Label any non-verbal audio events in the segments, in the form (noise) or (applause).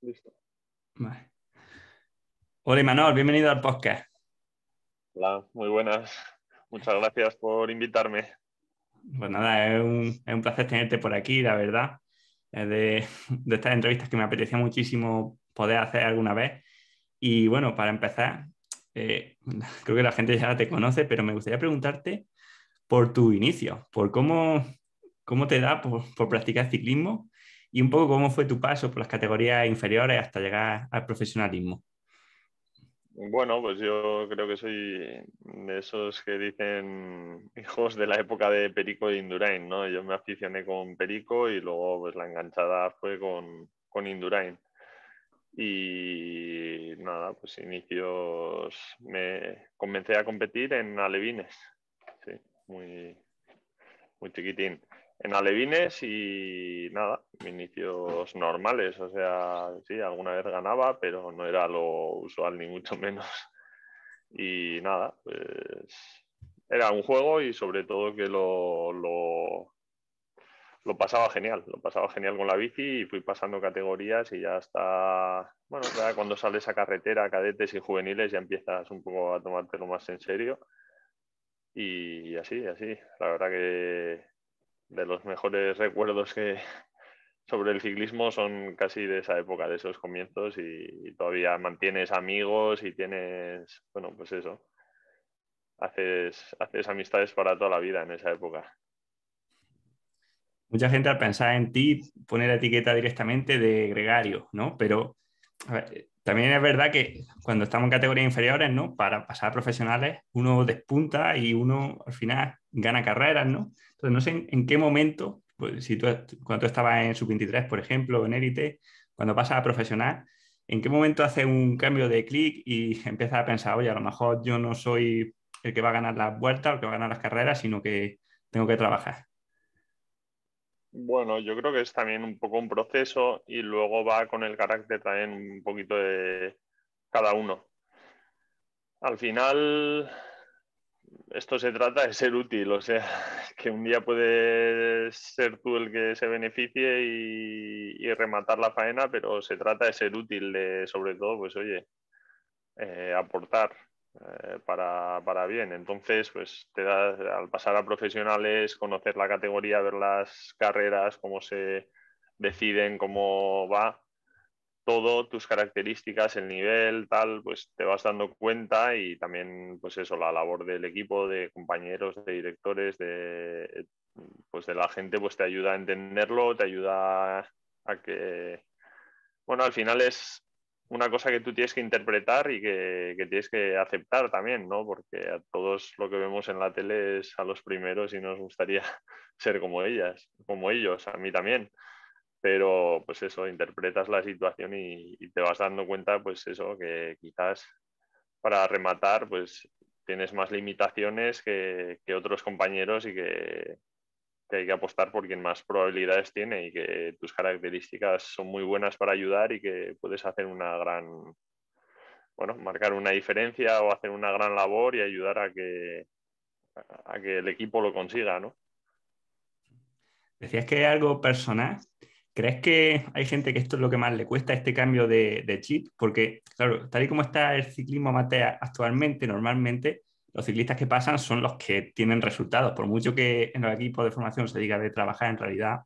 Listo. Hola, Manuel, bienvenido al podcast. Hola, muy buenas. Muchas gracias por invitarme. Pues nada, es un, placer tenerte por aquí, la verdad. De, de, estas entrevistas que me apetecía muchísimo poder hacer alguna vez. Y bueno, para empezar, eh, creo que la gente ya te conoce, pero me gustaría preguntarte por tu inicio, por cómo, cómo te da por, por practicar ciclismo y un poco cómo fue tu paso por las categorías inferiores hasta llegar al profesionalismo. Bueno, pues yo creo que soy de esos que dicen (laughs) hijos de la época de Perico y Indurain, ¿no? Yo me aficioné con Perico y luego pues la enganchada fue con, con Indurain. Y nada, pues inicios me comencé a competir en alevines, sí, muy, muy chiquitín en alevines y nada, inicios normales, o sea, sí, alguna vez ganaba, pero no era lo usual ni mucho menos. Y nada, pues era un juego y sobre todo que lo, lo, lo pasaba genial, lo pasaba genial con la bici y fui pasando categorías y ya hasta, bueno, ya cuando sales a carretera, cadetes y juveniles ya empiezas un poco a tomártelo más en serio. Y así, así, la verdad que de los mejores recuerdos que (laughs) sobre el ciclismo son casi de esa época, de esos comienzos y, todavía mantienes amigos y tienes, bueno, pues eso, haces, haces amistades para toda la vida en esa época. Mucha gente al pensar en ti pone la etiqueta directamente de gregario, ¿no? Pero también es verdad que cuando estamos en categorías inferiores, ¿no? Para pasar a profesionales, uno despunta y uno al final gana carreras, ¿no? Entonces, no sé en, qué momento, pues, si tú, cuando tú estabas en sub-23, por ejemplo, en élite, cuando pasas a profesional, ¿en qué momento haces un cambio de clic y empiezas a pensar, oye, a lo mejor yo no soy el que va a ganar las vueltas el que va a ganar las carreras, sino que tengo que trabajar? Bueno, yo creo que es también un poco un proceso y luego va con el carácter también un poquito de cada uno. Al final, esto se trata de ser útil, o sea, (laughs) que un día puedes ser tú el que se beneficie y, rematar la faena, pero se trata de ser útil, de sobre todo, pues oye, eh, aportar eh, para, bien. Entonces, pues te da, al pasar a profesionales, conocer la categoría, ver las carreras, cómo se deciden, cómo va, todo, tus características, el nivel, tal, pues te vas dando cuenta y también, pues eso, la labor del equipo, de compañeros, de directores, de, pues de la gente, pues te ayuda a entenderlo, te ayuda a que, bueno, al final es una cosa que tú tienes que interpretar y que, que, tienes que aceptar también, ¿no? Porque a todos lo que vemos en la tele es a los primeros y nos gustaría (laughs) ser como ellas, como ellos, a mí también pero pues eso, interpretas la situación y, te vas dando cuenta, pues eso, que quizás para rematar, pues tienes más limitaciones que, otros compañeros y que, hay que apostar por quien más probabilidades tiene y que tus características son muy buenas para ayudar y que puedes hacer una gran, bueno, marcar una diferencia o hacer una gran labor y ayudar a que, a que el equipo lo consiga, ¿no? Decías que es algo personal ¿Crees que hay gente que esto es lo que más le cuesta, este cambio de, chip? Porque, claro, tal y como está el ciclismo amateur actualmente, normalmente los ciclistas que pasan son los que tienen resultados. Por mucho que en los equipos de formación se diga de trabajar, en realidad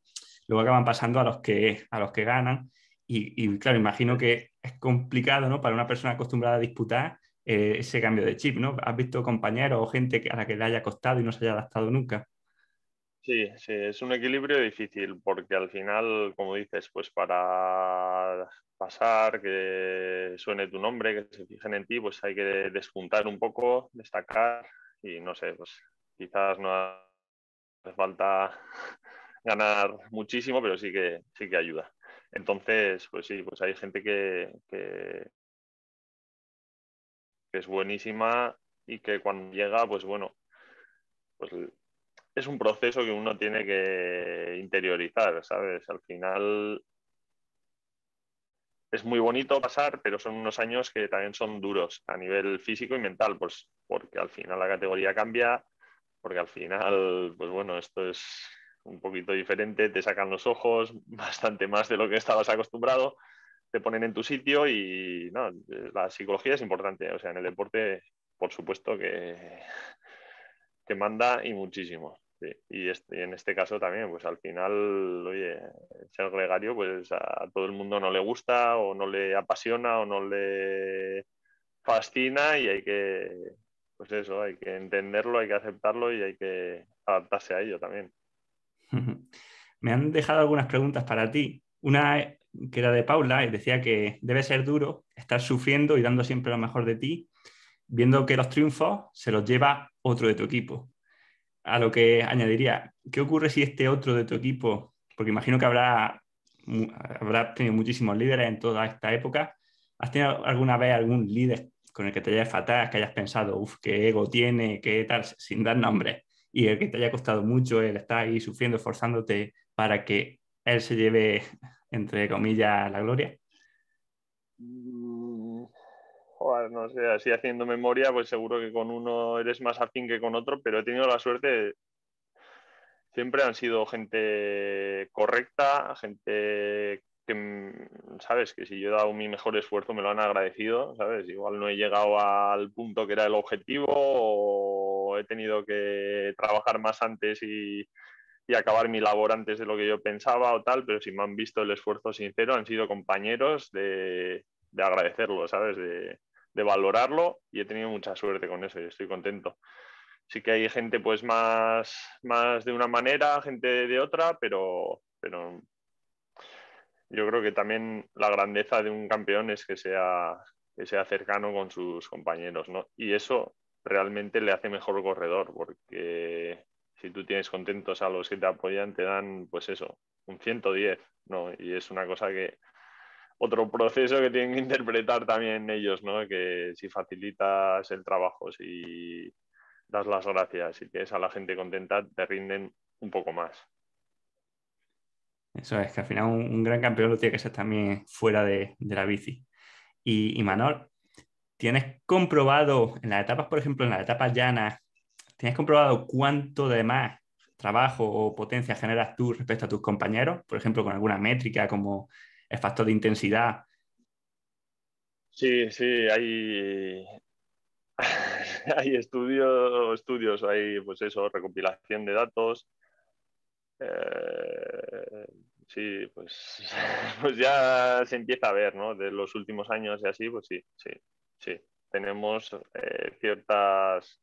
luego acaban pasando a los que, a los que ganan. Y, claro, imagino que es complicado ¿no? para una persona acostumbrada a disputar eh, ese cambio de chip. ¿no? ¿Has visto compañeros o gente a la que le haya costado y no se haya adaptado nunca? Sí, sí, es un equilibrio difícil porque al final, como dices, pues para pasar, que suene tu nombre, que se fijen en ti, pues hay que despuntar un poco, destacar y no sé, pues quizás no hace falta (laughs) ganar muchísimo, pero sí que, sí que ayuda. Entonces, pues sí, pues hay gente que, que, que es buenísima y que cuando llega, pues bueno, pues es un proceso que uno tiene que interiorizar, ¿sabes? Al final es muy bonito pasar, pero son unos años que también son duros a nivel físico y mental, pues porque al final la categoría cambia, porque al final, pues bueno, esto es un poquito diferente, te sacan los ojos (laughs) bastante más de lo que estabas acostumbrado, te ponen en tu sitio y no, la psicología es importante. O sea, en el deporte, por supuesto que, que manda y muchísimo. Y, este, en este caso también, pues al final, oye, ser gregario, pues a todo el mundo no le gusta o no le apasiona o no le fascina y hay que, pues eso, hay que entenderlo, hay que aceptarlo y hay que adaptarse a ello también. (laughs) Me han dejado algunas preguntas para ti. Una que era de Paula y decía que debe ser duro estar sufriendo y dando siempre lo mejor de ti, viendo que los triunfos se los lleva otro de tu equipo. A lo que añadiría, ¿qué ocurre si este otro de tu equipo, porque imagino que habrá, habrá tenido muchísimos líderes en toda esta época, ¿has tenido alguna vez algún líder con el que te hayas fatal, que hayas pensado, uff, qué ego tiene, qué tal, sin dar nombre, y el que te haya costado mucho el estar ahí sufriendo, esforzándote para que él se lleve, entre comillas, la gloria? No sé, así haciendo memoria, pues seguro que con uno eres más afín que con otro, pero he tenido la suerte, siempre han sido gente correcta, gente que, sabes, que si yo he dado mi mejor esfuerzo me lo han agradecido, sabes, igual no he llegado al punto que era el objetivo o he tenido que trabajar más antes y, y acabar mi labor antes de lo que yo pensaba o tal, pero si me han visto el esfuerzo sincero, han sido compañeros de, de agradecerlo, ¿sabes? De, de, valorarlo y he tenido mucha suerte con eso y estoy contento. Sí que hay gente pues más, más de una manera, gente de otra, pero, pero yo creo que también la grandeza de un campeón es que sea, que sea cercano con sus compañeros, ¿no? Y eso realmente le hace mejor corredor, porque si tú tienes contentos a los que te apoyan, te dan, pues eso, un 110, ¿no? Y es una cosa que, otro proceso que tienen que interpretar también ellos, ¿no? Que si facilitas el trabajo, si das las gracias, si tienes a la gente contenta, te rinden un poco más. Eso es, que al final un, gran campeón lo tiene que ser también fuera de, la bici. Y, y Manol, ¿tienes comprobado en las etapas, por ejemplo, en las etapas llanas, ¿Tienes comprobado cuánto de más trabajo o potencia generas tú respecto a tus compañeros? Por ejemplo, con alguna métrica como el factor de intensidad. Sí, sí, hay, (laughs) hay estudios, estudios, hay pues eso, recopilación de datos. Eh, sí, pues, (laughs) pues ya se empieza a ver, ¿no? De los últimos años y así, pues sí, sí, sí. Tenemos eh, ciertas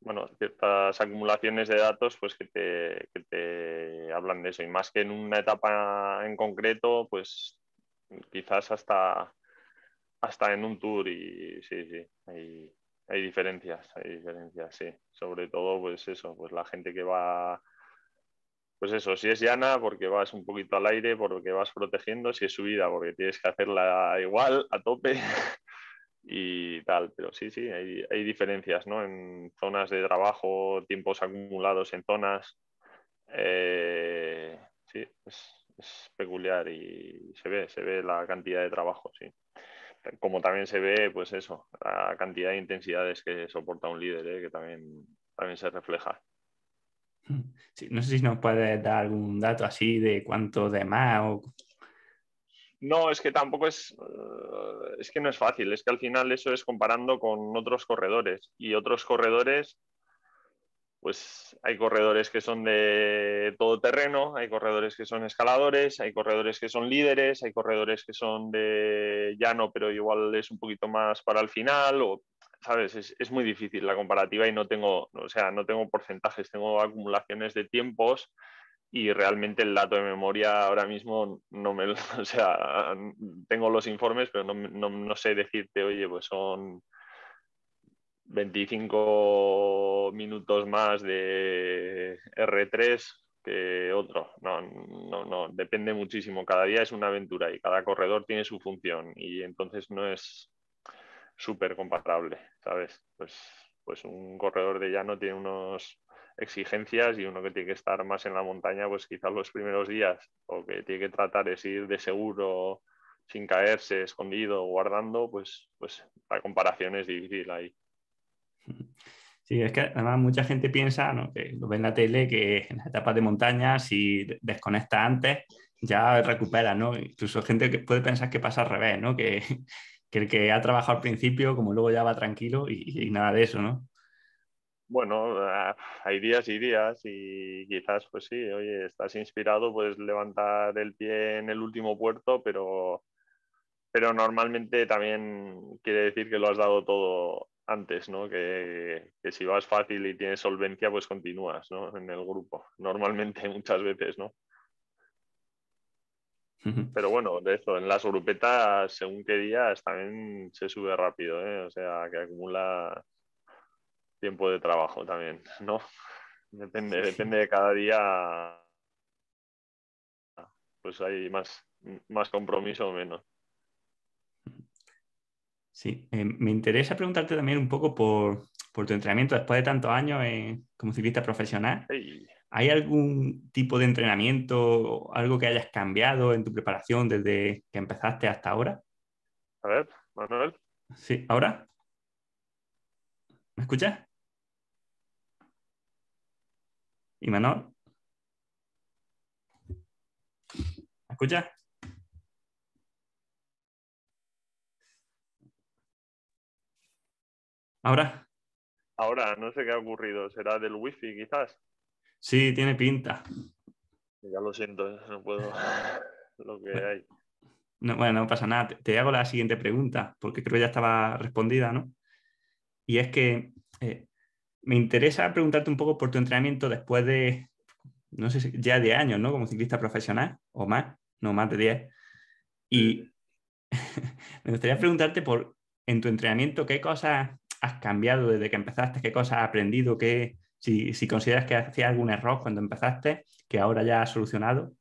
bueno, ciertas acumulaciones de datos pues que te, que te, hablan de eso. Y más que en una etapa en concreto, pues quizás hasta, hasta en un tour y sí, sí, hay, hay diferencias, hay diferencias, sí. Sobre todo, pues eso, pues la gente que va, pues eso, si es llana, porque vas un poquito al aire, porque vas protegiendo, si es subida, porque tienes que hacerla igual, a tope. (laughs) y tal, pero sí, sí, hay, hay, diferencias, ¿no? En zonas de trabajo, tiempos acumulados en zonas. Eh, sí, es, peculiar y se ve, se ve la cantidad de trabajo, sí. Como también se ve, pues eso, la cantidad de intensidades que soporta un líder, ¿eh? que también, también se refleja. (laughs) Sí, no sé si nos puedes dar algún dato así de cuánto de más o no, es que tampoco es, eh, es que no es fácil, es que al final eso es comparando con otros corredores y otros corredores, pues hay corredores que son de todo terreno, hay corredores que son escaladores, hay corredores que son líderes, hay corredores que son de llano, pero igual es un poquito más para el final, o, ¿sabes? Es, es muy difícil la comparativa y no tengo, o sea, no tengo porcentajes, tengo acumulaciones de tiempos y realmente el dato de memoria ahora mismo no me, (laughs) o sea, tengo los informes, pero no, sé decirte, oye, pues son 25 minutos más de R3 que otro. No, no, no, depende muchísimo. Cada día es una aventura y cada corredor tiene su función y entonces no es súper comparable, ¿sabes? Pues, pues un corredor de llano tiene unos exigencias y uno que tiene que estar más en la montaña, pues quizás los primeros días, o que tiene que tratar es ir de seguro, sin caerse, escondido, guardando, pues, pues la comparación es difícil ahí. Sí, es que además mucha gente piensa, ¿no? que lo ve en la tele, que en las etapas de montaña, si desconecta antes, ya recupera, ¿no? Incluso gente que puede pensar que pasa al revés, ¿no? Que, (laughs) el que ha trabajado al principio, como luego ya va tranquilo y, nada de eso, ¿no? Bueno, ah, hay días y días y quizás, pues sí, oye, estás inspirado, puedes levantar el pie en el último puerto, pero, pero normalmente también quiere decir que lo has dado todo antes, ¿no? Que, que, si vas fácil y tienes solvencia, pues continúas, ¿no? En el grupo. (laughs) Normalmente, muchas veces, ¿no? Pero bueno, de eso, en las grupetas, según qué días, también se sube rápido, ¿eh? O sea, que acumula tiempo de trabajo también, (laughs) ¿no? Depende, depende de cada día, pues hay más, más compromiso o menos. Sí, eh, me interesa preguntarte también un poco por, tu entrenamiento después de tantos años como ciclista profesional. ¿Hay algún tipo de entrenamiento, algo que hayas cambiado en tu preparación desde que empezaste hasta ahora? A ver, Manuel. Sí, ¿ahora? ¿Me escuchas? ¿Y Manuel? ¿Me escuchas? ¿Ahora? Ahora, no sé qué ha ocurrido. ¿Será del wifi quizás? Sí, tiene pinta. Ya lo siento, no puedo (laughs) lo que hay. No, bueno, no pasa nada. Te, hago la siguiente pregunta, porque creo que ya estaba respondida, ¿no? Y es que eh, me interesa preguntarte un poco por tu entrenamiento después de, no sé si ya de años, ¿no? Como ciclista profesional, o más, no, más de 10. Y (laughs) me gustaría preguntarte por, en tu entrenamiento, ¿qué cosas has cambiado desde que empezaste? ¿Qué cosas has aprendido? ¿Qué, si, consideras que hacías algún error cuando empezaste, que ahora ya has solucionado.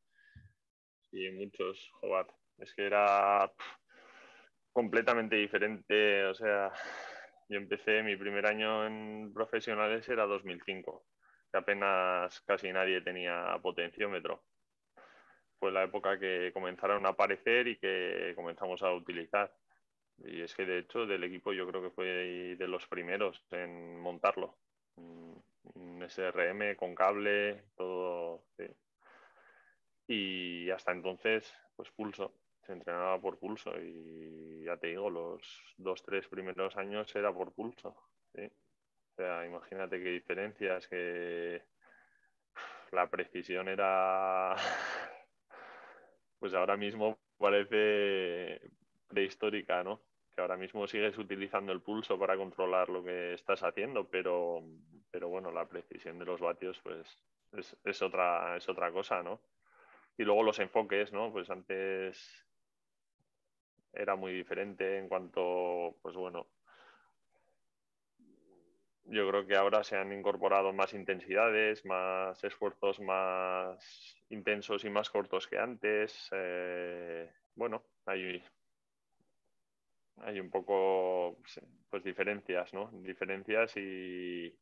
Sí, muchos, joder. Es que era completamente diferente. O sea, yo empecé mi primer año en profesionales era 2005, que apenas casi nadie tenía potenciómetro. Fue la época que comenzaron a aparecer y que comenzamos a utilizar. Y es que de hecho del equipo yo creo que fue de los primeros en montarlo un SRM con cable, todo. Y hasta entonces, pues pulso, se entrenaba por pulso y ya te digo, los dos, tres primeros años era por pulso. O sea, imagínate qué diferencias, que la precisión era, (laughs) pues ahora mismo parece prehistórica, ¿no? que ahora mismo sigues utilizando el pulso para controlar lo que estás haciendo, pero, pero bueno, la precisión de los vatios pues es, otra, es otra cosa, ¿no? Y luego los enfoques, ¿no? Pues antes era muy diferente en cuanto, pues bueno, yo creo que ahora se han incorporado más intensidades, más esfuerzos más intensos y más cortos que antes. Eh, bueno, hay hay un poco pues diferencias, ¿no? Diferencias y,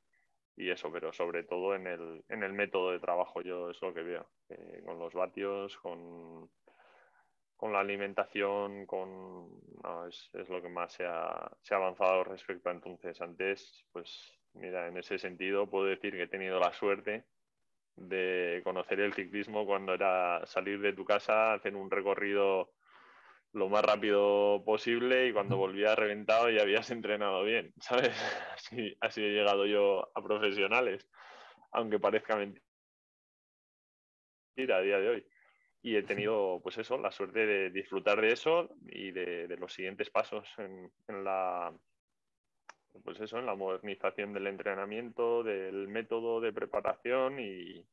eso, pero sobre todo en el, en el método de trabajo, yo es lo que veo, con los vatios, con, con la alimentación, con es, lo que más se ha, se ha avanzado respecto a entonces. Antes, pues mira, en ese sentido puedo decir que he tenido la suerte de conocer el ciclismo cuando era salir de tu casa, hacer un recorrido lo más rápido posible y cuando volvía reventado ya habías (laughs) entrenado bien, ¿sabes? (laughs) Así, así he llegado yo a profesionales, aunque parezca mentira a día de hoy. Y he tenido, pues eso, la suerte de disfrutar de eso y de, los siguientes pasos en, la, pues eso, en la modernización del entrenamiento, del método de preparación y,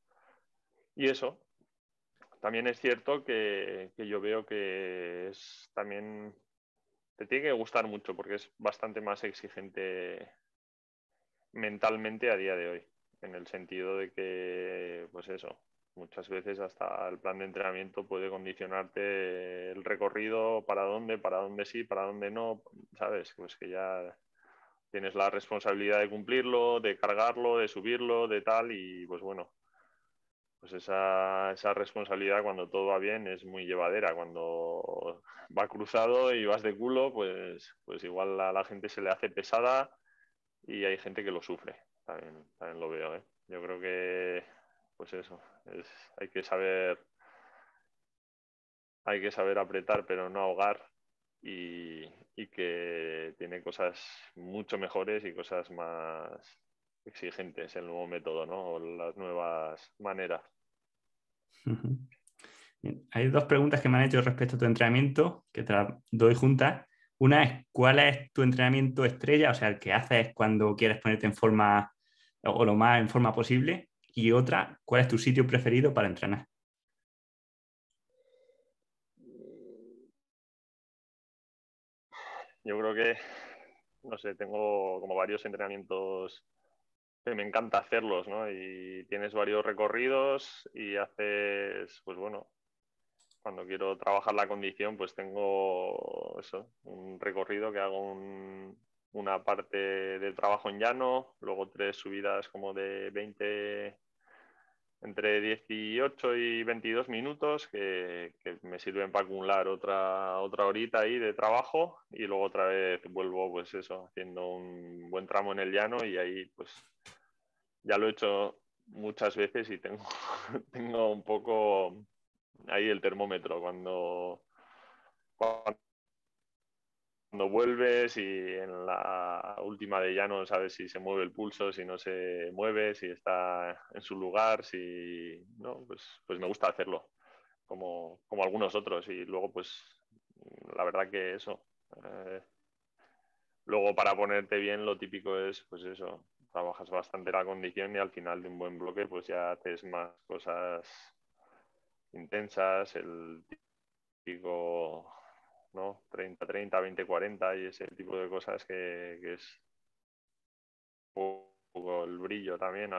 y eso, también es cierto que, yo veo que es también te tiene que gustar mucho porque es bastante más exigente mentalmente a día de hoy, en el sentido de que, pues eso, muchas veces hasta el plan de entrenamiento puede condicionarte el recorrido, para dónde, para dónde sí, para dónde no, ¿sabes? Pues que ya tienes la responsabilidad de cumplirlo, de cargarlo, de subirlo, de tal, y pues bueno, pues esa, esa, responsabilidad cuando todo va bien es muy llevadera. Cuando va cruzado y vas de culo, pues, pues igual a la gente se le hace pesada y hay gente que lo sufre. También, también lo veo. ¿eh? Yo creo que, pues eso, es, hay que saber hay que saber apretar pero no ahogar y, que tiene cosas mucho mejores y cosas más exigentes el nuevo método, ¿no? O las nuevas maneras. Hay dos preguntas que me han hecho respecto a tu entrenamiento, que te las doy juntas. Una es, ¿cuál es tu entrenamiento estrella? O sea, el que haces cuando quieres ponerte en forma o lo más en forma posible. Y otra, ¿cuál es tu sitio preferido para entrenar? Yo creo que, no sé, tengo como varios entrenamientos que me encanta hacerlos, ¿no? Y tienes varios recorridos y haces, pues bueno, cuando quiero trabajar la condición, pues tengo eso, un recorrido que hago una parte de trabajo en llano, luego tres subidas como de 20 entre 18 y 22 minutos que, me sirven para acumular otra, otra horita ahí de trabajo y luego otra vez vuelvo pues eso, haciendo un buen tramo en el llano y ahí pues ya lo he hecho muchas veces y tengo, (laughs) tengo un poco ahí el termómetro cuando cuando vuelves y en la última de ya no sabes si se mueve el pulso, si no se mueve, si está en su lugar, si no, pues, pues me gusta hacerlo, como, como algunos otros. Y luego, pues, la verdad que eso. Eh, luego, para ponerte bien, lo típico es, pues eso, trabajas bastante la condición y al final de un buen bloque, pues ya haces más cosas intensas, el típico ¿no? 30, 30, 20, 40 y ese tipo de cosas que, es un poco el brillo también,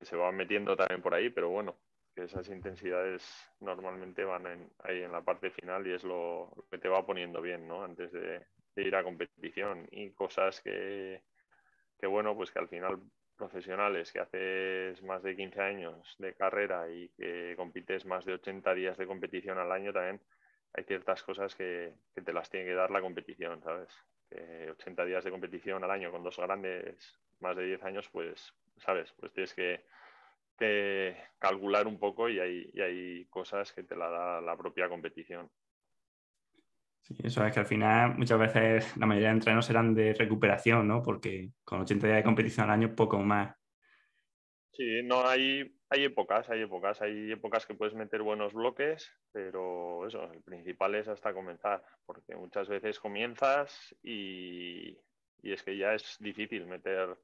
se van metiendo también por ahí, pero bueno, que esas intensidades normalmente van ahí en la parte final y es lo, que te va poniendo bien, ¿no? Antes de, ir a competición y cosas que, que, bueno, pues que al final profesionales que haces más de 15 años de carrera y que compites más de 80 días de competición al año también hay ciertas cosas que, te las tiene que dar la competición, ¿sabes? 80 días de competición al año con dos grandes, más de 10 años, pues, ¿sabes? Pues tienes que, calcular un poco y hay, hay, cosas que te la da la propia competición. Sí, eso es que al final muchas veces la mayoría de entrenos serán de recuperación, ¿no? Porque con 80 días de competición al año poco más. Sí, no hay hay épocas, hay épocas, hay épocas que puedes meter buenos bloques, pero eso, el principal es hasta comenzar, porque muchas veces comienzas y, es que ya es difícil meter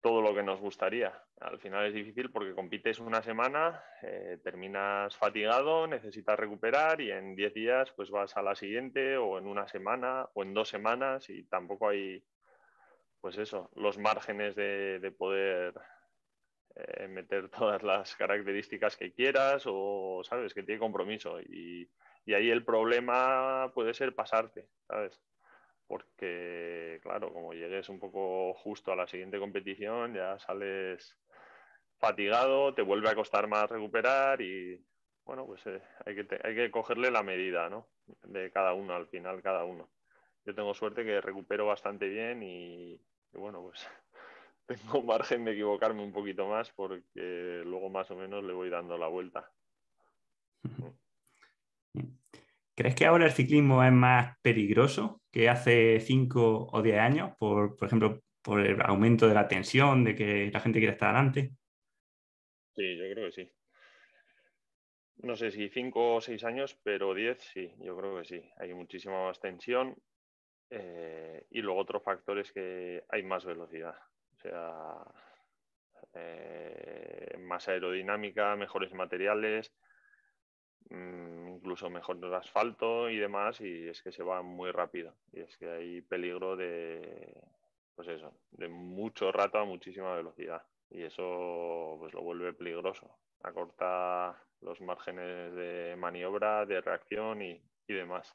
todo lo que nos gustaría. Al final es difícil porque compites una semana, eh, terminas fatigado, necesitas recuperar y en 10 días pues vas a la siguiente o en una semana o en dos semanas y tampoco hay, pues eso, los márgenes de poder eh, meter (laughs) todas las características que quieras o, sabes, que tiene compromiso. Y, ahí el problema puede ser pasarte, ¿sabes? Porque, claro, como llegues un poco justo a la siguiente competición, ya sales fatigado, te vuelve a costar más recuperar y, bueno, pues eh, hay, que hay que cogerle la medida, ¿no? De cada uno, al final, cada uno. Yo tengo suerte que recupero bastante bien y bueno, pues tengo (laughs) margen de equivocarme un poquito más porque luego más o menos le voy dando la vuelta. (laughs) ¿Crees que ahora el ciclismo es más peligroso que hace 5 o 10 años? Por, por ejemplo, por el aumento de la tensión, de que la gente quiere estar adelante. Sí, yo creo que sí. No sé si 5 o 6 años, pero 10 sí, yo creo que sí. Hay muchísima más tensión eh, y luego otro factor es que hay más velocidad. O sea, eh, más aerodinámica, mejores materiales, mm, incluso mejor asfalto y demás, y es que se va muy rápido. Y es que hay peligro de, pues eso, de mucho rato a muchísima velocidad. Y eso pues lo vuelve peligroso. Acorta los márgenes de maniobra, de reacción y, y demás.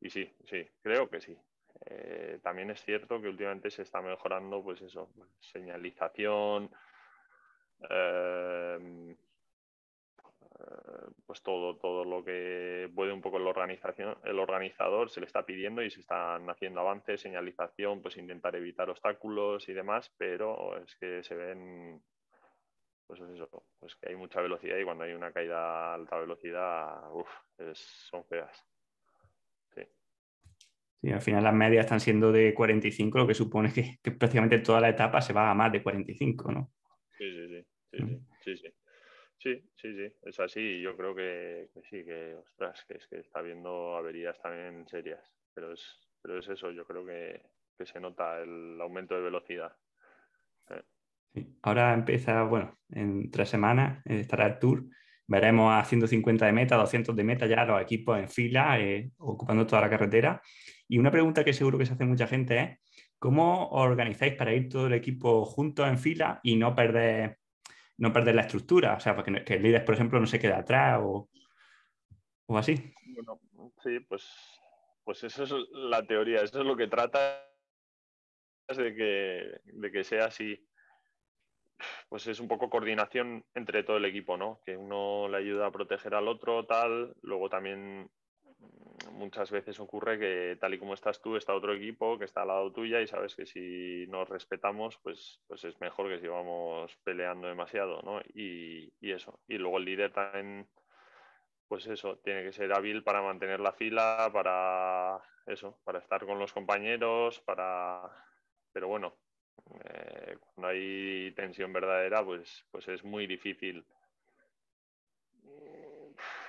Y sí, sí, creo que sí. Eh, también es cierto que últimamente se está mejorando, pues eso, señalización, eh, pues todo, todo lo que puede un poco el organización, el organizador se le está pidiendo y se están haciendo avances, señalización, pues intentar evitar obstáculos y demás, pero es que se ven pues eso, pues que hay mucha velocidad y cuando hay una caída a alta velocidad, uff, son feas. Sí. al final las medias están siendo de 45, lo que supone que, prácticamente toda la etapa se va a más de 45, ¿no? Sí, sí, sí, sí, mm. sí, sí, sí, sí, sí, es así. Yo creo que, sí, que, ostras, que es que está habiendo averías también serias, pero es, pero es eso, yo creo que, que se nota el aumento de velocidad. Ahora empieza, bueno, en tres semanas eh, estará el tour. Veremos a 150 de meta, 200 de meta ya los equipos en fila, eh, ocupando toda la carretera. Y una pregunta que seguro que se hace mucha gente es, ¿cómo organizáis para ir todo el equipo juntos en fila y no perder, no perder la estructura? O sea, porque que el líder, por ejemplo, no se quede atrás o, o así. Bueno, sí, pues, pues eso es la teoría, eso es lo que trata de que, de que sea así pues es un poco coordinación entre todo el equipo, ¿no? Que uno le ayuda a proteger al otro, tal. Luego también muchas veces ocurre que tal y como estás tú, está otro equipo que está al lado tuya y sabes que si nos respetamos, pues, pues es mejor que si vamos peleando demasiado, ¿no? Y, y eso. Y luego el líder también, pues eso, tiene que ser hábil para mantener la fila, para eso, para estar con los compañeros, para... Pero bueno, eh, cuando hay tensión verdadera, pues, pues es muy difícil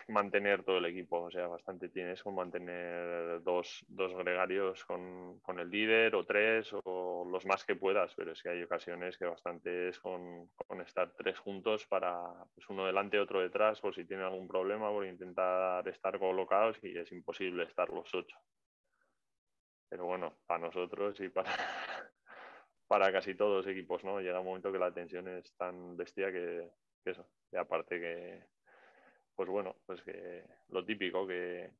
mantener todo el equipo. O sea, bastante tienes con mantener dos, dos gregarios con, con, el líder o tres o los más que puedas, pero es que hay ocasiones que bastante es con, con estar tres juntos para pues uno delante, otro detrás, por si tiene algún problema, por intentar estar colocados y es imposible estar los ocho. Pero bueno, para nosotros y para, (laughs) para casi todos los equipos, ¿no? Llega un momento que la tensión es tan bestia que, eso. Y aparte que, pues bueno, pues que lo típico que,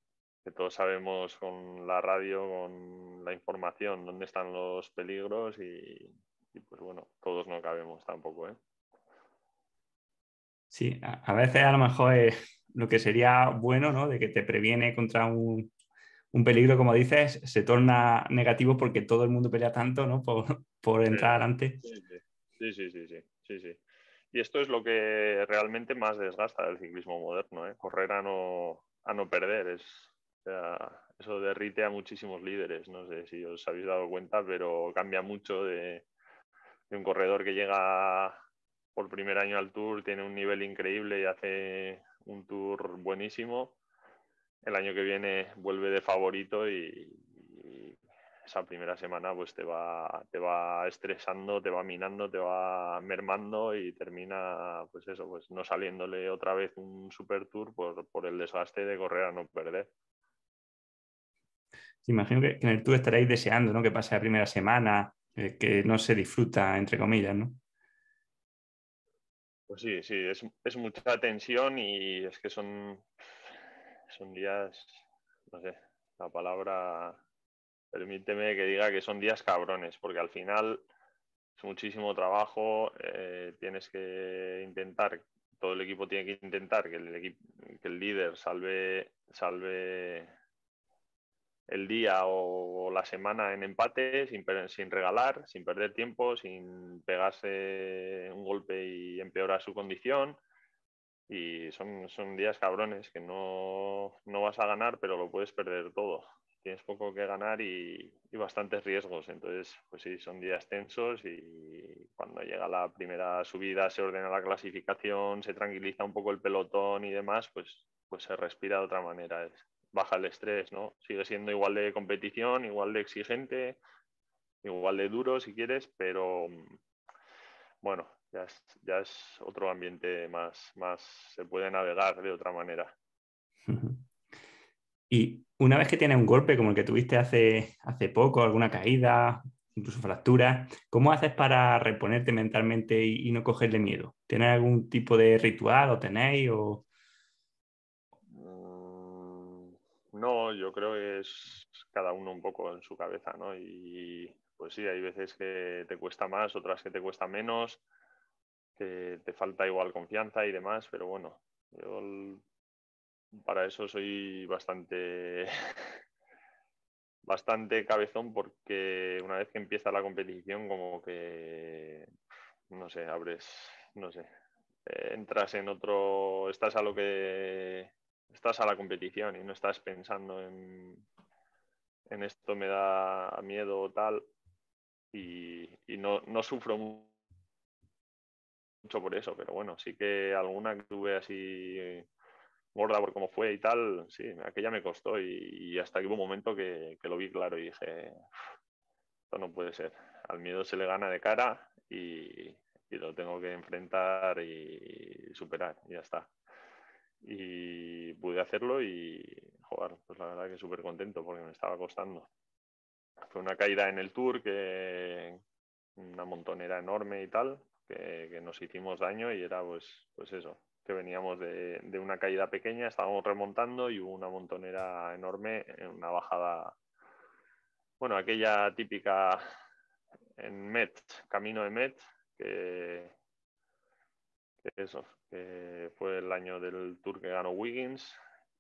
todos sabemos con la radio, con la información, dónde están los peligros y, pues bueno, todos no cabemos tampoco, ¿eh? Sí, a, veces a lo mejor es lo que sería bueno, ¿no? De que te previene contra un, un peligro, como dices, se torna negativo porque todo el mundo pelea tanto, ¿no? Por, por entrar adelante. Sí sí, sí sí sí, Y esto es lo que realmente más desgasta del ciclismo moderno, ¿eh? Correr a no, a no perder. Es, eso derrite a muchísimos líderes. No sé si os habéis dado cuenta, pero cambia mucho de, de un corredor que llega por primer año al tour, tiene un nivel increíble y hace un tour buenísimo el año que viene vuelve de favorito y, esa primera semana pues te va, te va estresando, te va minando, te va mermando y termina pues eso, pues no saliéndole otra vez un super tour por, el desgaste de correr a no perder. Imagino que, en el tour estaréis deseando ¿no? que pase la primera semana, eh, que no se disfruta, entre comillas, ¿no? Pues sí, sí, es, es mucha tensión y es que son son días, no sé, la palabra, permíteme que diga que son días cabrones, porque al final es muchísimo trabajo, eh, tienes que intentar, todo el equipo tiene que intentar que el, que el líder salve, salve el día o la semana en empate, sin, sin regalar, sin perder tiempo, sin pegarse un golpe y empeorar su condición y son, son días cabrones que no, vas a ganar, pero lo puedes perder todo. Tienes poco que ganar y, bastantes riesgos. Entonces, pues sí, son días tensos y cuando llega la primera subida se ordena la clasificación, se tranquiliza un poco el pelotón y demás, pues, pues se respira de otra manera. baja el estrés, ¿no? Sigue siendo igual de competición, igual de exigente, igual de duro si quieres, pero bueno, ya es, otro ambiente más, más, se puede navegar de otra manera. Y una vez que tienes un golpe como el que tuviste hace, hace poco, alguna caída, incluso fractura, ¿cómo haces para reponerte mentalmente y, no cogerle miedo? ¿Tienes algún tipo de ritual o tenéis? O... Mm, no, yo creo que es cada uno un poco en su cabeza, ¿no? Y pues sí, hay veces que te cuesta más, otras que te cuesta menos te falta igual confianza y demás, pero bueno, yo para eso soy bastante (laughs) bastante cabezón porque una vez que empieza la competición como que no sé, abres, no sé, eh, entras en otro, estás a lo que estás a la competición y no estás pensando en, en esto me da miedo o tal y, no, no, sufro mucho por eso, pero bueno, sí que alguna que tuve así gorda por cómo fue y tal, sí, aquella me costó y, hasta que hubo un momento que, que, lo vi claro y dije, esto no puede ser, al miedo se le gana de cara y, y lo tengo que enfrentar y superar y ya está. Y pude hacerlo y, jugar, pues la verdad que súper contento porque me estaba costando. Fue una caída en el tour, que una montonera enorme y tal, que, nos hicimos daño y era pues, pues eso, veníamos de, una caída pequeña, estábamos remontando y hubo una montonera enorme en una bajada, bueno, aquella típica en Met, camino de Met, que, eso, fue el año del tour que ganó Wiggins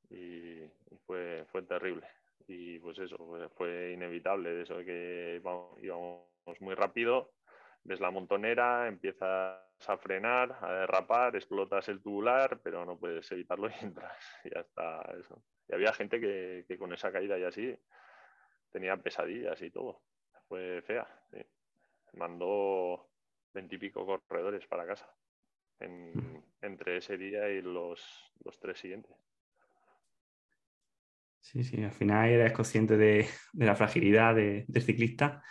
y, fue, fue terrible. Y pues eso, fue inevitable, de eso de que íbamos, muy rápido, ves la montonera, empiezas a frenar, a derrapar, explotas el tubular, pero no puedes evitarlo y (laughs) entras. Y ya está eso. Y había gente que, que con esa caída y así tenía pesadillas y todo. Fue fea. Mandó veintipico corredores para casa entre ese día y los, tres siguientes. Sí, sí, al final eres consciente de, la fragilidad del ciclista.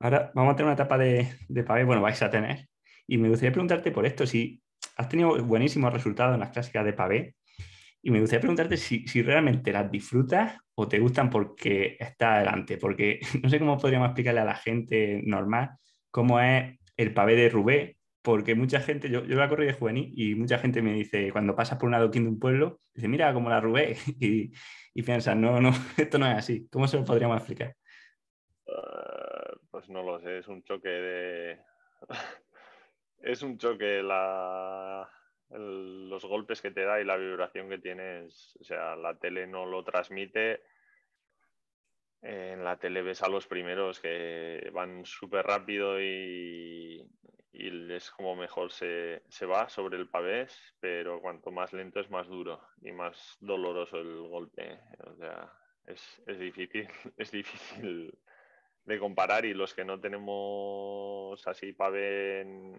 Ahora vamos a tener una etapa de, de pavé, bueno, vais a tener. Y me gustaría preguntarte por esto, si has tenido buenísimos resultados en las clásicas de pavé, y me gustaría preguntarte si, si, realmente las disfrutas o te gustan porque está adelante, porque (laughs) no sé cómo podríamos explicarle a la gente normal cómo es el pavé de Rubé, porque mucha gente, yo, yo la corrí de juvenil y mucha gente me dice, cuando pasas por un adoquín de un pueblo, dice, mira, como la Rubé, (laughs) y, y piensas, no, no, (laughs) esto no es así. ¿Cómo se lo podríamos explicar? Uh, pues no lo sé, es un choque de... (laughs) es un choque la... Los golpes que te da y la vibración que tienes, o sea, la tele no lo transmite en la tele ves a los primeros que van súper rápido y, es como mejor se, va sobre el pavés, pero cuanto más lento es más duro y más doloroso el golpe. O sea, es, difícil, es difícil (laughs) de comparar y los que no tenemos así pavé en,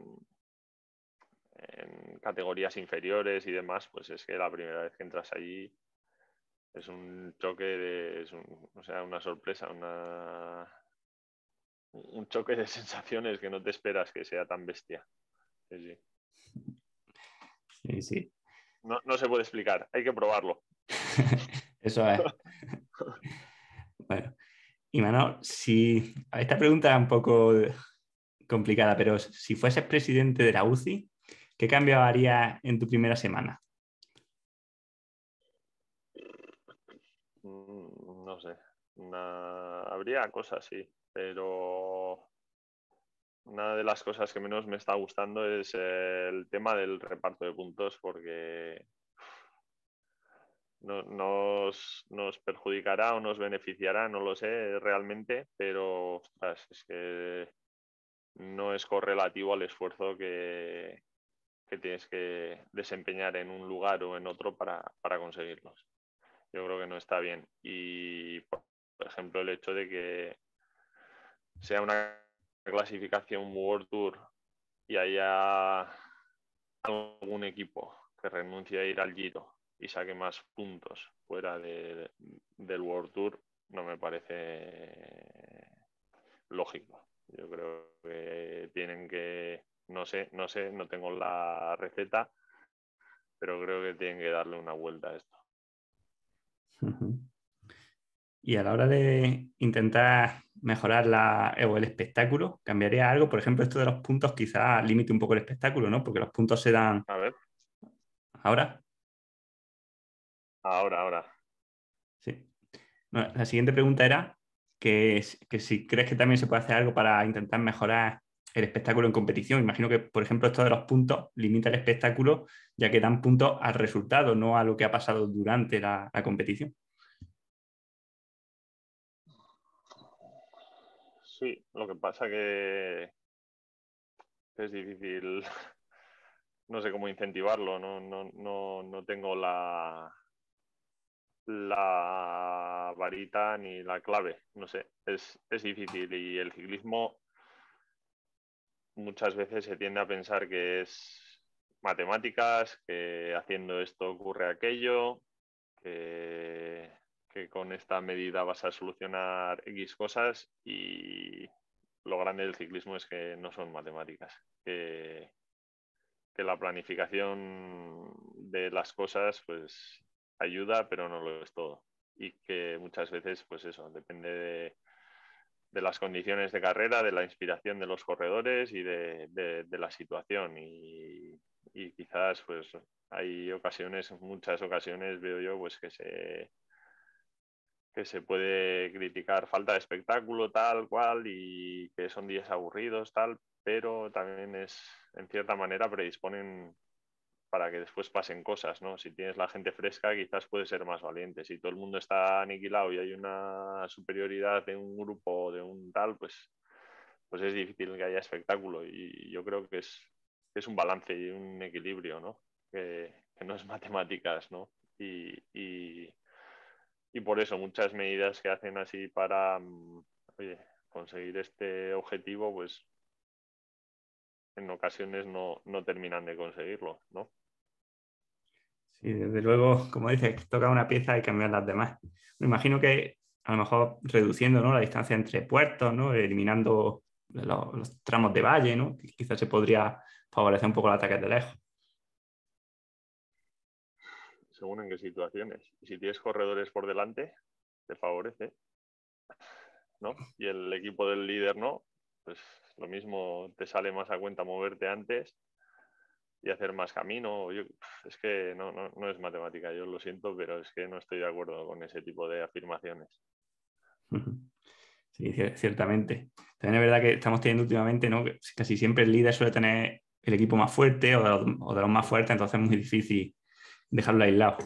en categorías inferiores y demás, pues es que la primera vez que entras allí es un choque de, o sea, una sorpresa, una, un choque de (laughs) sensaciones que no te esperas que sea tan bestia. Sí, sí. sí, No, no, se puede explicar, hay que probarlo. (laughs) Eso es. (laughs) bueno, y Manuel, si esta pregunta es un poco complicada, pero si fueses presidente de la UCI, ¿qué cambio harías en tu primera semana? no sé, habría cosas, sí, pero una de las cosas que menos me está gustando es el tema del reparto de puntos porque nos, perjudicará o nos beneficiará, no lo sé realmente, pero es que no es correlativo al esfuerzo que, tienes que desempeñar en un lugar o en otro para, para conseguirlos yo creo que no está bien. Y, por ejemplo, el hecho de que sea una clasificación World Tour y haya algún equipo que renuncie a ir al Giro y saque más puntos fuera del World Tour, no me parece lógico. Yo creo que tienen que, no sé, no sé, no tengo la receta, pero creo que tienen que darle una vuelta a esto. (laughs) Y a la hora de intentar mejorar la, o el espectáculo, ¿cambiaría algo? Por ejemplo, esto de los puntos quizás limite un poco el espectáculo, ¿no? Porque los puntos se dan... A ver. ¿Ahora? Ahora, ahora. Sí. la siguiente pregunta era que, que si crees que también se puede hacer algo para intentar mejorar el espectáculo en competición. Imagino que, por ejemplo, esto de los puntos limita el espectáculo, ya que dan puntos al resultado, no a lo que ha pasado durante la, competición. Sí, lo que pasa que es difícil (laughs) no sé cómo incentivarlo, no, no, no, no tengo la, la varita ni la clave, no sé, es, es difícil y el ciclismo muchas veces se tiende a pensar que es matemáticas, que haciendo esto ocurre aquello, que, con esta medida vas a solucionar X cosas y lo grande del ciclismo es que no son matemáticas, que, que la planificación de las cosas pues ayuda, pero no lo es todo. Y que muchas veces, pues eso, depende de, las condiciones de carrera, de la inspiración de los corredores y de, de, la situación. Y, y, quizás, pues, hay ocasiones, muchas ocasiones veo yo, pues que se que se puede criticar falta de espectáculo tal cual y que son días aburridos tal, pero también es en cierta manera predisponen para que después pasen cosas, ¿no? Si tienes la gente fresca, quizás puede ser más valiente. Si todo el mundo está aniquilado y hay una superioridad de un grupo o de un tal, pues, pues es difícil que haya espectáculo. Y yo creo que es, es un balance y un equilibrio, ¿no? Que, no es (laughs) matemáticas, ¿no? Y, y, y, por eso muchas medidas que hacen así para mm, conseguir este objetivo, pues en ocasiones no, no terminan de conseguirlo, ¿no? Sí, desde luego, como dices, toca una pieza y cambiar las demás. Me imagino que a lo mejor reduciendo ¿no? la distancia entre puertos, ¿no? eliminando los, tramos de valle, ¿no? quizás se podría favorecer un poco el ataque de lejos. Según en qué situaciones. Si tienes corredores por delante, te favorece. ¿no? Y el equipo del líder no, pues lo mismo te sale más a cuenta moverte antes y hacer más camino. es que no, no, no, es matemática, yo lo siento, pero es que no estoy de acuerdo con ese tipo de afirmaciones. (laughs) Sí, ciertamente. También es verdad que estamos teniendo últimamente, ¿no? Casi siempre el líder suele tener el equipo más fuerte o de los, o de los más fuertes, entonces es muy difícil dejarlo aislado.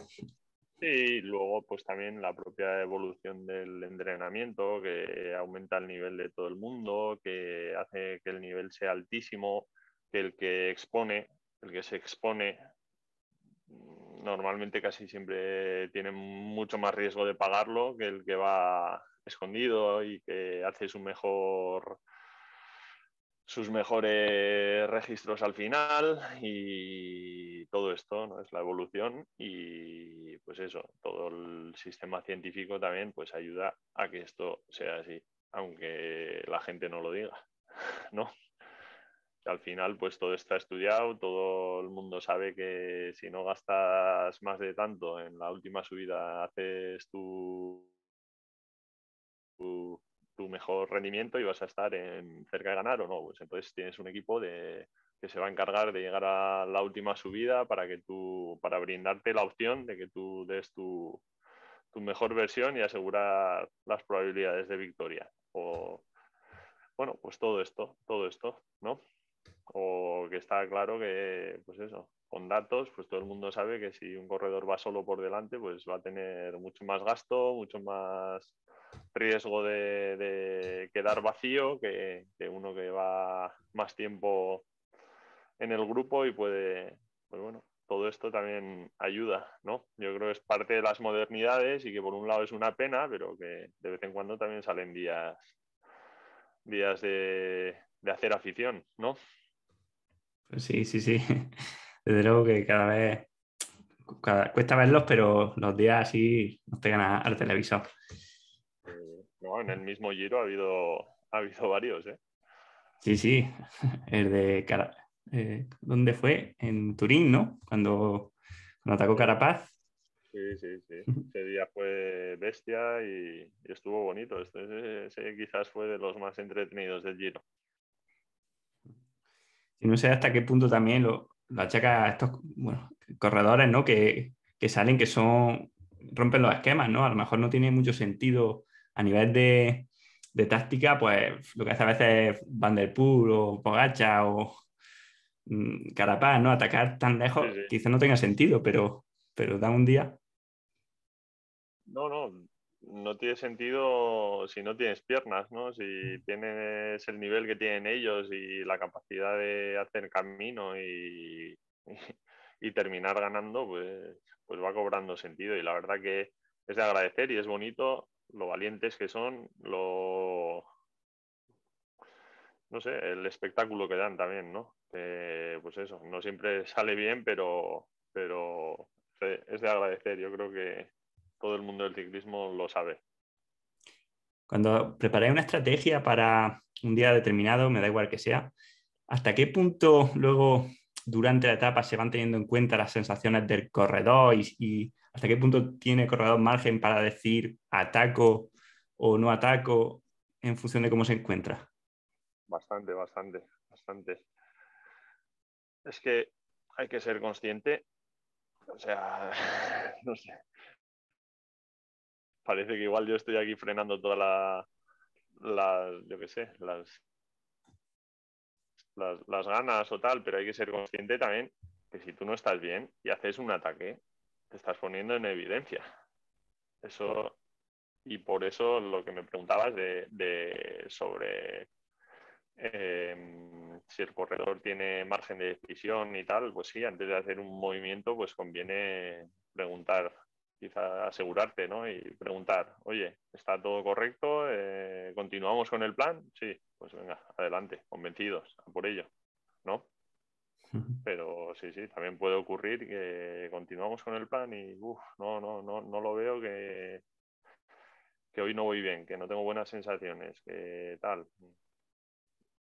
Sí, y luego pues también la propia evolución del entrenamiento que aumenta el nivel de todo el mundo, que hace que el nivel sea altísimo, que el que expone el que se expone normalmente casi siempre tiene mucho más riesgo de pagarlo que el que va escondido y que hace su mejor sus mejores registros al final y todo esto ¿no? es la evolución y pues eso todo el sistema científico también pues ayuda a que esto sea así aunque la gente no lo diga (laughs) no al final pues todo está estudiado, todo el mundo sabe que si no gastas más de tanto en la última subida haces tu, tu, mejor rendimiento y vas a estar en cerca de ganar o no. Pues entonces tienes un equipo de, que se va a encargar de llegar a la última subida para que tú, para brindarte la opción de que tú des tu, tu mejor versión y asegurar las probabilidades de victoria. O bueno, pues todo esto, todo esto, ¿no? O que está claro que, pues eso, con datos, pues todo el mundo sabe que si un corredor va solo por delante, pues va a tener mucho más gasto, mucho más riesgo de, quedar vacío que, uno que va más tiempo en el grupo y puede, pues bueno, todo esto también ayuda, ¿no? Yo creo que es parte de las modernidades y que por un lado es una pena, pero que de vez en cuando también salen días, días de, de hacer afición, ¿no? Sí, sí, sí. (laughs) Desde luego que cada vez cuesta verlos, pero los días así nos pegan al televisor. Eh, no, en el mismo giro ha habido, ha habido varios, ¿eh? Sí, sí. El de eh, ¿dónde fue? En Turín, ¿no? Cuando, atacó Carapaz. Sí, sí, sí. Ese día fue bestia y, estuvo bonito. Este, ese, quizás fue de los más entretenidos del giro. Y no sé hasta qué punto también lo, achaca a estos corredores ¿no? que, salen, que son rompen los esquemas, ¿no? A lo mejor no tiene mucho sentido a nivel de, táctica, pues lo que hace a veces Van der Poel o Pogacha o mm, Carapaz, ¿no? Atacar tan lejos quizás no tenga sentido, pero, pero da un día. No, no, no tiene sentido si no tienes piernas, ¿no? Si mm. tienes el nivel que tienen ellos y la capacidad de hacer camino y, (laughs) y, terminar ganando, pues, pues va cobrando sentido. Y la verdad que es de agradecer y es bonito lo valientes que son, lo no sé, el espectáculo que dan también, ¿no? pues eso, no siempre (laughs) sale bien, pero, pero es de agradecer. Yo creo que todo el mundo del ciclismo lo sabe. Cuando preparáis una estrategia para un día determinado, me da igual que sea, ¿hasta qué punto luego durante la etapa se van teniendo en cuenta las sensaciones del corredor y, hasta qué punto tiene el corredor margen para decir ataco o no ataco en función de cómo se encuentra? Bastante, bastante, bastante. Es que hay que ser consciente, o sea, (laughs) no sé. Parece que igual yo estoy aquí frenando toda la, la yo qué sé, las, las, ganas o tal, pero hay que ser consciente también que si tú no estás bien y haces un ataque, te estás poniendo en evidencia. Eso, y por eso lo que me preguntabas de, sobre em, si el corredor tiene margen de decisión y tal, pues sí, antes de hacer un movimiento, pues conviene preguntar quizá asegurarte, ¿no? Y preguntar, oye, ¿está todo correcto? Eh, ¿Continuamos con el plan? Sí, pues venga, adelante, convencidos, a por ello, ¿no? Pero sí, sí, también puede ocurrir que continuamos con el plan y, uff, no, no, no, no lo veo que, que hoy no voy bien, que no tengo buenas sensaciones, que tal.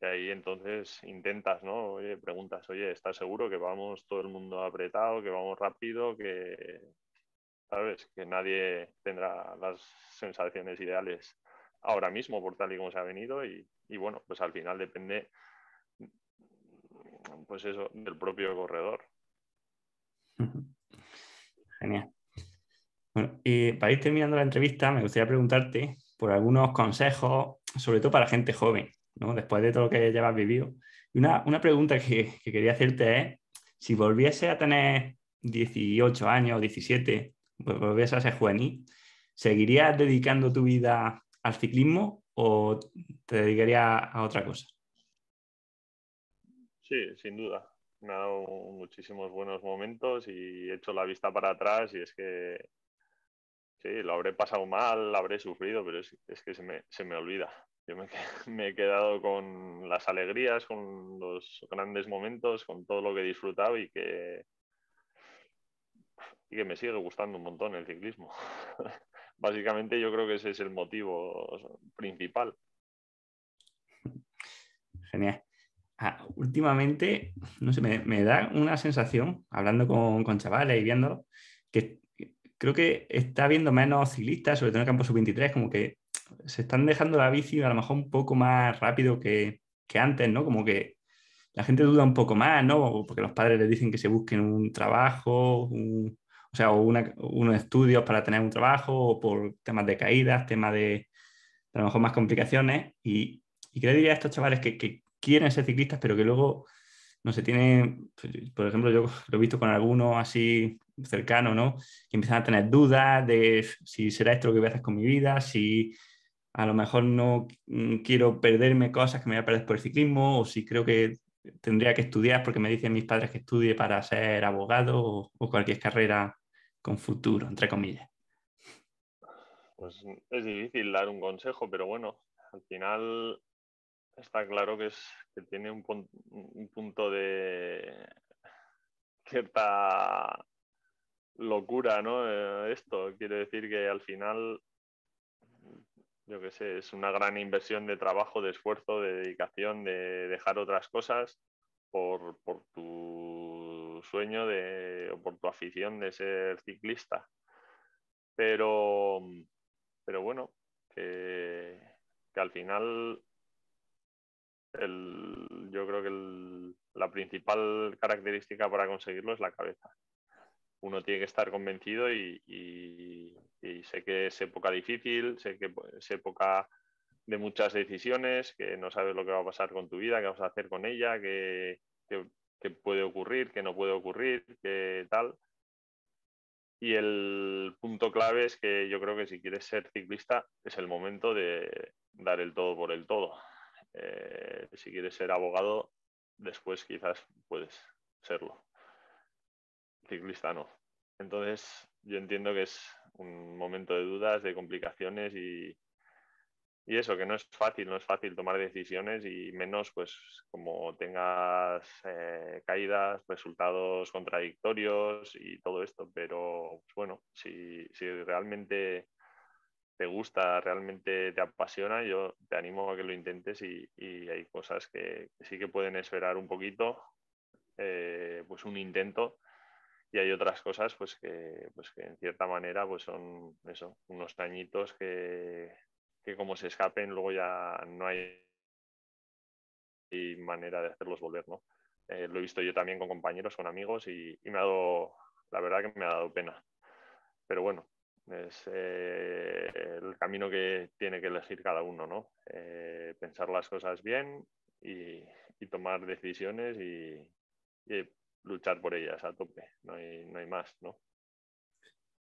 Y ahí entonces intentas, ¿no? Oye, preguntas, oye, ¿estás seguro que vamos todo el mundo apretado, que vamos rápido, que ¿sabes? Que nadie tendrá las sensaciones ideales ahora mismo por tal y como se ha venido y, bueno, pues al final depende pues eso, del propio corredor. (laughs) Genial. Bueno, y para ir terminando la entrevista, me gustaría preguntarte por algunos consejos, sobre todo para gente joven, ¿no? después de todo lo que llevas vivido. Y una, pregunta que, que, quería hacerte es, si volviese a tener 18 años o 17 volvías a ser juvenil, ¿seguirías dedicando tu vida al ciclismo o te dedicarías a otra cosa? Sí, sin duda. Me ha dado muchísimos buenos momentos y he hecho la vista para atrás y es que sí, lo habré pasado mal, lo habré sufrido, pero es, que se me, se me, olvida. Yo me, (laughs) me, he quedado con las alegrías, con los grandes momentos, con todo lo que he disfrutado y que, y que me sigue gustando un montón el ciclismo. (laughs) Básicamente yo creo que ese es el motivo principal. Genial. Ah, últimamente, no sé, me, da una sensación, hablando con, chavales y viendo, que creo que está habiendo menos ciclistas, sobre todo en el campo sub-23, como que se están dejando la bici a lo mejor un poco más rápido que, que antes, ¿no? Como que la gente duda un poco más, ¿no? Porque los padres les dicen que se busquen un trabajo, un, o sea, unos estudios para tener un trabajo, o por temas de caídas, temas de, a lo mejor más complicaciones. Y, y ¿qué le diría a estos chavales que, quieren ser ciclistas, pero que luego, no se tienen, pues, por ejemplo, yo lo he visto con algunos así cercanos, ¿no? Que empiezan a tener dudas de si será esto lo que voy a hacer con mi vida, si a lo mejor no mm, quiero perderme cosas que me voy a perder por el ciclismo, o si creo que tendría que estudiar porque me dicen mis padres que estudie para ser abogado o cualquier carrera con futuro, entre comillas? Pues es difícil dar un consejo, pero bueno, al final está claro que, es, que tiene un, punto de cierta locura, ¿no? Eh, esto quiere decir que al final, yo qué sé, es una gran inversión de trabajo, de esfuerzo, de dedicación, de dejar otras cosas por, por tu sueño de, o por tu afición de ser ciclista. Pero, pero bueno, que, al final yo creo que la principal característica para conseguirlo es la cabeza. Uno tiene que estar convencido y, sé que es época difícil, sé que es época de muchas decisiones, que no sabes lo que va a pasar con tu vida, qué vas a hacer con ella, qué, puede ocurrir, qué no puede ocurrir, qué tal. Y el punto clave es que yo creo que si quieres ser ciclista es el momento de dar el todo por el todo. Eh, si quieres ser abogado, después quizás puedes serlo. ciclista no. Entonces, yo entiendo que es un momento de dudas, de complicaciones y, y eso, que no es fácil, no es fácil tomar decisiones y menos pues como tengas eh, caídas, resultados contradictorios y todo esto. Pero pues, bueno, si, si, realmente te gusta, realmente te apasiona, yo te animo a que lo intentes y, y hay cosas que, sí que pueden esperar un poquito, eh, pues un intento y hay otras cosas pues que, pues que en cierta manera pues son eso, unos tañitos que, que como se escapen luego ya no hay manera de hacerlos volver, ¿no? Eh, lo he visto yo también con compañeros, con amigos y, me ha dado, la verdad que me ha dado pena. Pero bueno, es eh, el camino que tiene que elegir cada uno, ¿no? Eh, pensar las cosas bien y, tomar decisiones y, luchar por ellas a tope, no hay, no hay más, ¿no?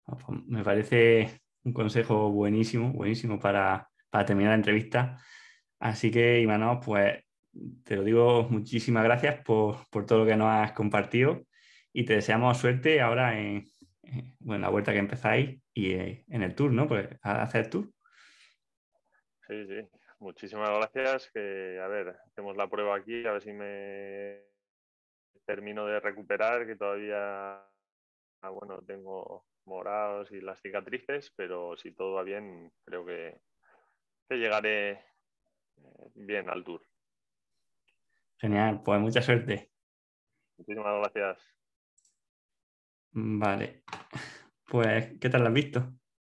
Ah, pues me parece un consejo buenísimo, buenísimo para, terminar la entrevista. Así que, Imanol, pues te lo digo, muchísimas gracias por, todo lo que nos has compartido y te deseamos suerte ahora en, la vuelta que empezáis y eh, en el tour, ¿no? Pues a hacer tour. Sí, sí. Muchísimas gracias. Que, a ver, hacemos la prueba aquí, a ver si me termino de recuperar, que todavía, ah, bueno, tengo morados y las cicatrices, pero si todo va bien, creo que, llegaré eh, bien al tour. Genial, pues mucha suerte. Muchísimas gracias. Vale. Pues, ¿qué tal lo has visto?